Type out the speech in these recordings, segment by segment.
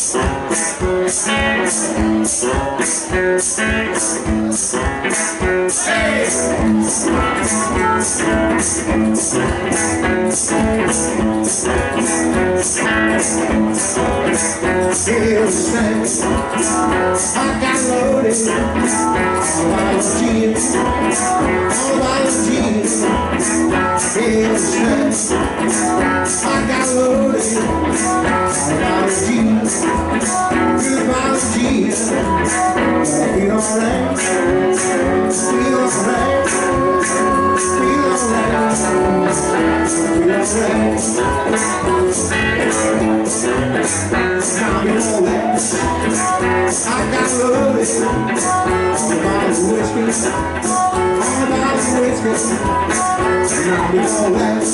I got loaded the jeans. Feel alright, feel alright, feel alright, feel alright. Now you know that I got loaded all about the whiskey, all about the whiskey. Now you know that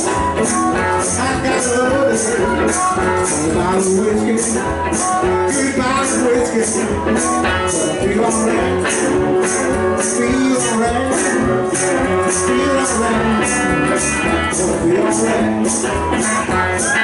I got loaded all about the whiskey, goodbye the whiskey. Feel alright, feel alright, feel alright, feel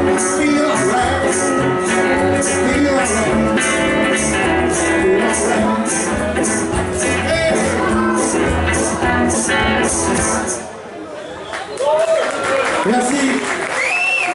Merci.